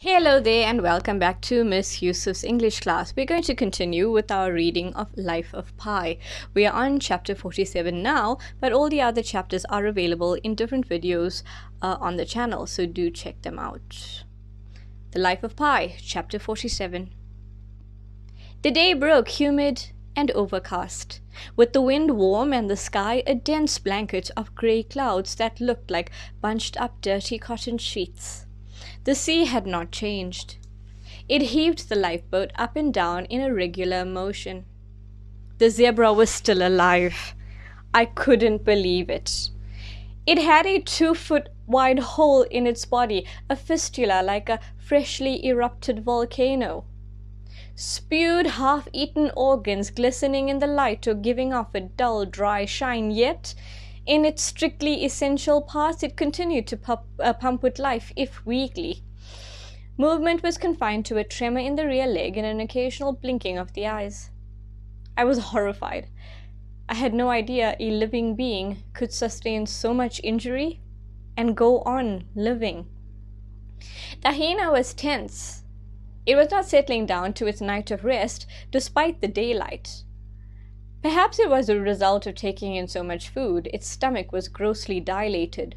Hello there, and welcome back to Miss Yusuf's English class. We're going to continue with our reading of Life of Pi. We are on chapter 47 now, but all the other chapters are available in different videos uh, on the channel, so do check them out. The Life of Pi, chapter 47. The day broke humid and overcast, with the wind warm and the sky a dense blanket of grey clouds that looked like bunched up dirty cotton sheets. The sea had not changed. It heaved the lifeboat up and down in a regular motion. The zebra was still alive. I couldn't believe it. It had a two foot wide hole in its body, a fistula like a freshly erupted volcano. Spewed, half eaten organs glistening in the light or giving off a dull, dry shine, yet in its strictly essential parts, it continued to pump, uh, pump with life, if weakly. Movement was confined to a tremor in the rear leg and an occasional blinking of the eyes. I was horrified. I had no idea a living being could sustain so much injury and go on living. The hyena was tense. It was not settling down to its night of rest despite the daylight. Perhaps it was a result of taking in so much food. Its stomach was grossly dilated.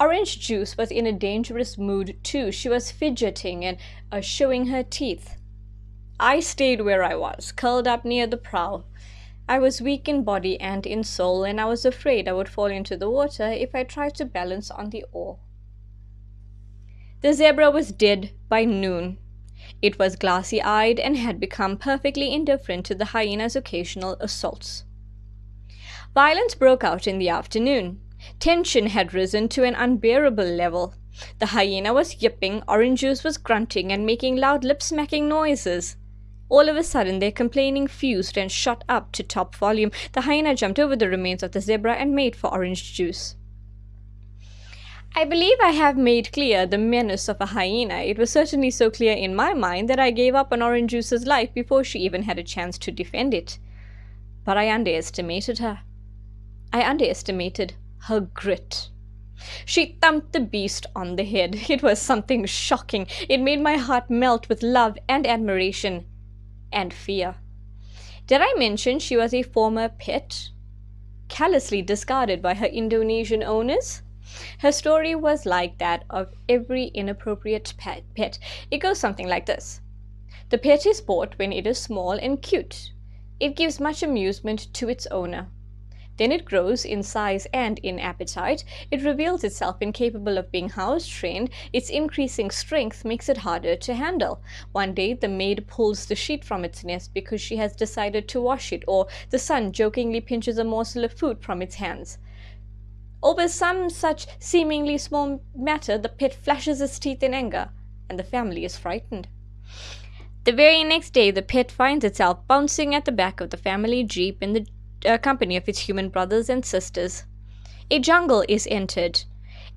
Orange Juice was in a dangerous mood too. She was fidgeting and uh, showing her teeth. I stayed where I was, curled up near the prow. I was weak in body and in soul, and I was afraid I would fall into the water if I tried to balance on the oar. The zebra was dead by noon. It was glassy eyed and had become perfectly indifferent to the hyena's occasional assaults. Violence broke out in the afternoon. Tension had risen to an unbearable level. The hyena was yipping, Orange Juice was grunting and making loud lip smacking noises. All of a sudden, their complaining fused and shot up to top volume. The hyena jumped over the remains of the zebra and made for Orange Juice. I believe I have made clear the menace of a hyena. It was certainly so clear in my mind that I gave up on Orange Juice's life before she even had a chance to defend it. But I underestimated her. I underestimated her grit. She thumped the beast on the head. It was something shocking. It made my heart melt with love and admiration and fear. Did I mention she was a former pet? Callously discarded by her Indonesian owners? Her story was like that of every inappropriate pet. It goes something like this The pet is bought when it is small and cute. It gives much amusement to its owner. Then it grows in size and in appetite. It reveals itself incapable of being house trained. Its increasing strength makes it harder to handle. One day, the maid pulls the sheet from its nest because she has decided to wash it, or the son jokingly pinches a morsel of food from its hands. Over some such seemingly small matter, the pit flashes its teeth in anger, and the family is frightened. The very next day, the pit finds itself bouncing at the back of the family jeep in the uh, company of its human brothers and sisters. A jungle is entered.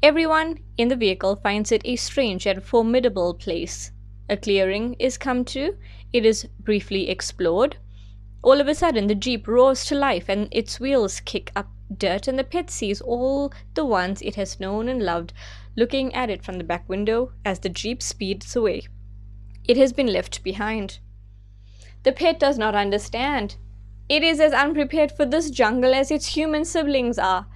Everyone in the vehicle finds it a strange and formidable place. A clearing is come to, it is briefly explored. All of a sudden, the jeep roars to life and its wheels kick up dirt, and the pet sees all the ones it has known and loved looking at it from the back window as the jeep speeds away. It has been left behind. The pet does not understand. It is as unprepared for this jungle as its human siblings are.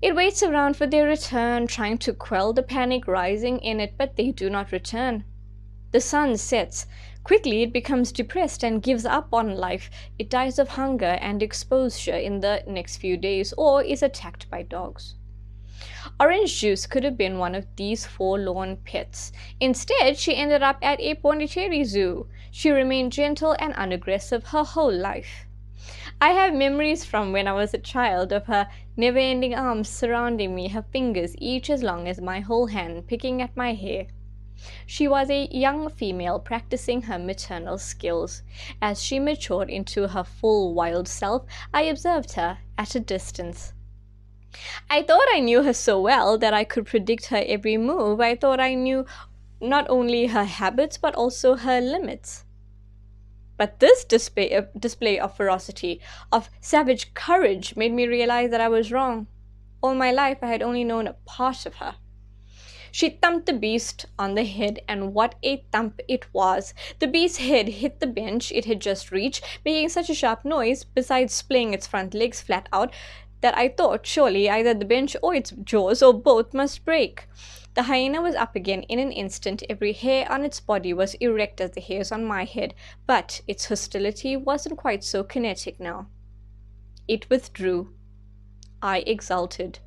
It waits around for their return, trying to quell the panic rising in it, but they do not return. The sun sets. Quickly it becomes depressed and gives up on life. It dies of hunger and exposure in the next few days or is attacked by dogs. Orange Juice could have been one of these forlorn pets. Instead, she ended up at a Pondicherry Zoo. She remained gentle and unaggressive her whole life. I have memories from when I was a child of her never ending arms surrounding me, her fingers each as long as my whole hand picking at my hair. She was a young female practicing her maternal skills. As she matured into her full wild self, I observed her at a distance. I thought I knew her so well that I could predict her every move. I thought I knew not only her habits but also her limits. But this display of, display of ferocity, of savage courage, made me realize that I was wrong. All my life I had only known a part of her. She thumped the beast on the head, and what a thump it was! The beast's head hit the bench it had just reached, making such a sharp noise, besides splaying its front legs flat out, that I thought surely either the bench or its jaws, or both, must break. The hyena was up again in an instant. Every hair on its body was erect as the hairs on my head, but its hostility wasn't quite so kinetic now. It withdrew. I exulted.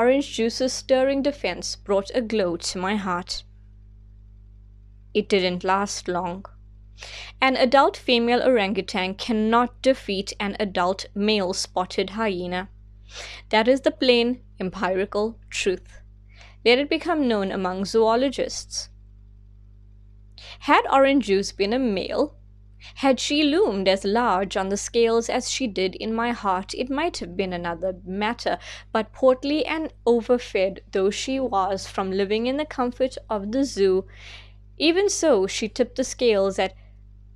Orange juice's stirring defense brought a glow to my heart. It didn't last long. An adult female orangutan cannot defeat an adult male spotted hyena. That is the plain empirical truth. Let it become known among zoologists. Had Orange Juice been a male, had she loomed as large on the scales as she did in my heart, it might have been another matter, but portly and overfed though she was from living in the comfort of the zoo, even so she tipped the scales at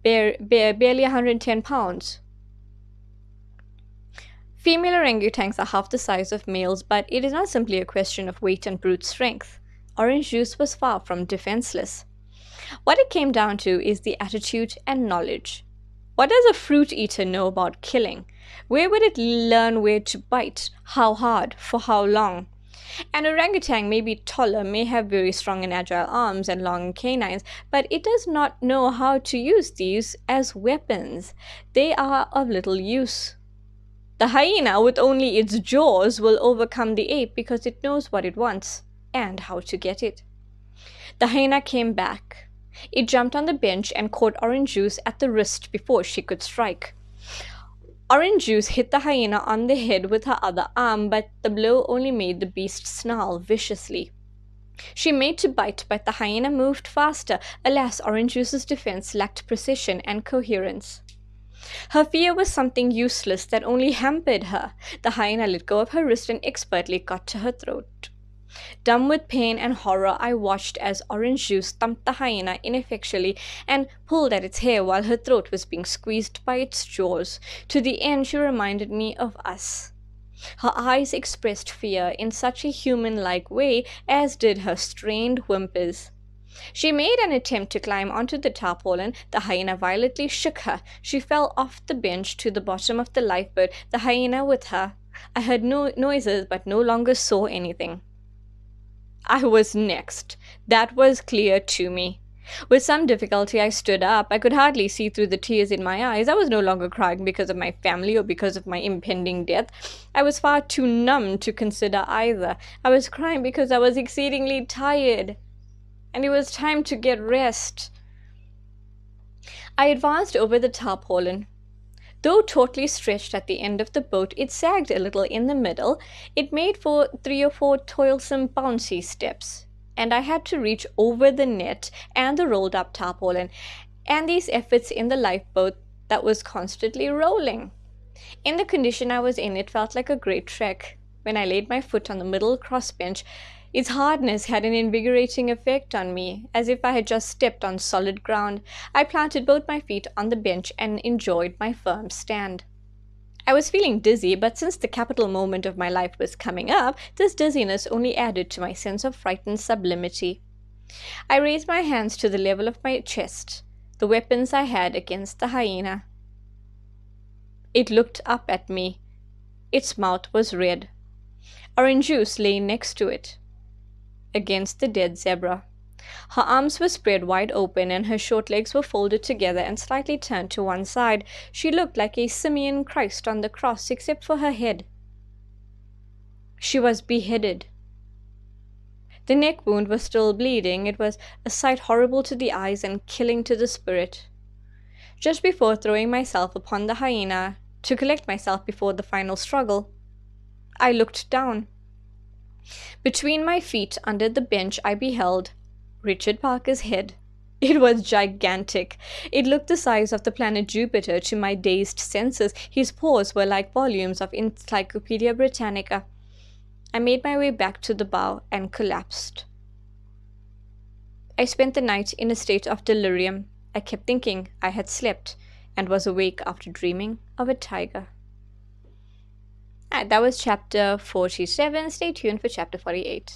bare, bare, barely 110 pounds. Female orangutans are half the size of males, but it is not simply a question of weight and brute strength. Orange juice was far from defenseless. What it came down to is the attitude and knowledge. What does a fruit eater know about killing? Where would it learn where to bite? How hard? For how long? An orangutan may be taller, may have very strong and agile arms and long canines, but it does not know how to use these as weapons. They are of little use. The hyena, with only its jaws, will overcome the ape because it knows what it wants and how to get it. The hyena came back. It jumped on the bench and caught Orange Juice at the wrist before she could strike. Orange Juice hit the hyena on the head with her other arm, but the blow only made the beast snarl viciously. She made to bite, but the hyena moved faster. Alas, Orange Juice's defense lacked precision and coherence. Her fear was something useless that only hampered her. The hyena let go of her wrist and expertly cut to her throat. Dumb with pain and horror, I watched as Orange Juice thumped the hyena ineffectually and pulled at its hair while her throat was being squeezed by its jaws. To the end, she reminded me of us. Her eyes expressed fear in such a human like way, as did her strained whimpers. She made an attempt to climb onto the tarpaulin. The hyena violently shook her. She fell off the bench to the bottom of the lifeboat, the hyena with her. I heard no noises but no longer saw anything. I was next. That was clear to me. With some difficulty, I stood up. I could hardly see through the tears in my eyes. I was no longer crying because of my family or because of my impending death. I was far too numb to consider either. I was crying because I was exceedingly tired, and it was time to get rest. I advanced over the tarpaulin. Though tautly stretched at the end of the boat, it sagged a little in the middle. It made for three or four toilsome bouncy steps, and I had to reach over the net and the rolled up tarpaulin, and these efforts in the lifeboat that was constantly rolling. In the condition I was in, it felt like a great trek. When I laid my foot on the middle crossbench, its hardness had an invigorating effect on me, as if I had just stepped on solid ground. I planted both my feet on the bench and enjoyed my firm stand. I was feeling dizzy, but since the capital moment of my life was coming up, this dizziness only added to my sense of frightened sublimity. I raised my hands to the level of my chest, the weapons I had against the hyena. It looked up at me. Its mouth was red. Orange juice lay next to it against the dead zebra. Her arms were spread wide open and her short legs were folded together and slightly turned to one side. She looked like a simian Christ on the cross, except for her head. She was beheaded. The neck wound was still bleeding. It was a sight horrible to the eyes and killing to the spirit. Just before throwing myself upon the hyena, to collect myself before the final struggle, I looked down. Between my feet under the bench I beheld Richard Parker's head. It was gigantic. It looked the size of the planet Jupiter to my dazed senses. His paws were like volumes of Encyclopedia Britannica. I made my way back to the bow and collapsed. I spent the night in a state of delirium. I kept thinking I had slept and was awake after dreaming of a tiger. That was chapter 47. Stay tuned for chapter 48.